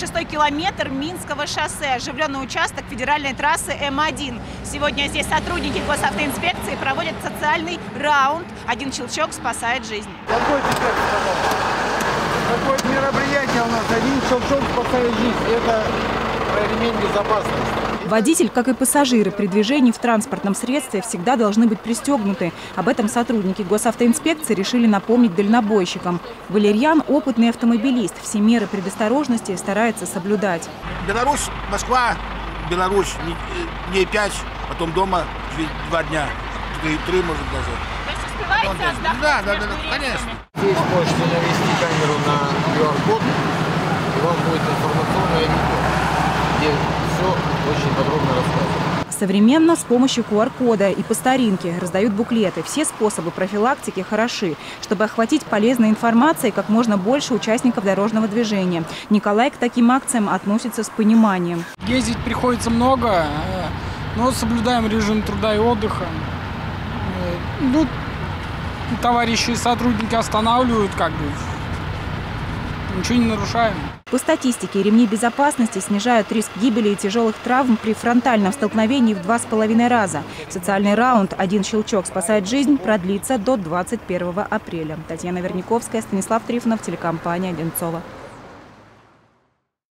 46-й километр Минского шоссе, оживленный участок федеральной трассы М1. Сегодня здесь сотрудники госавтоинспекции проводят социальный раунд. Один щелчок спасает жизнь. Какой теперь, Такое мероприятие у нас. Один щелчок спасает жизнь. Это ремень безопасности. Водитель, как и пассажиры при движении в транспортном средстве, всегда должны быть пристегнуты. Об этом сотрудники госавтоинспекции решили напомнить дальнобойщикам. Валерьян – опытный автомобилист. Все меры предосторожности старается соблюдать. Беларусь, Москва, Беларусь, не пять, потом дома два дня, три, три может даже. То есть успеваете отдохнуть Да, да, да, да, конечно. Здесь можете навести камеру на QR-код, и вам будет информационное Современно с помощью QR-кода и по старинке раздают буклеты. Все способы профилактики хороши, чтобы охватить полезной информацией как можно больше участников дорожного движения. Николай к таким акциям относится с пониманием. Ездить приходится много, э, но соблюдаем режим труда и отдыха. Э, Ну, товарищи сотрудники останавливают, как бы. Ничего не нарушаем. По статистике, ремни безопасности снижают риск гибели и тяжелых травм при фронтальном столкновении в два с половиной раза. Социальный раунд «Один щелчок спасает жизнь» продлится до 21 апреля. Татьяна Верниковская, Станислав Трифонов, телекомпания «Одинцова».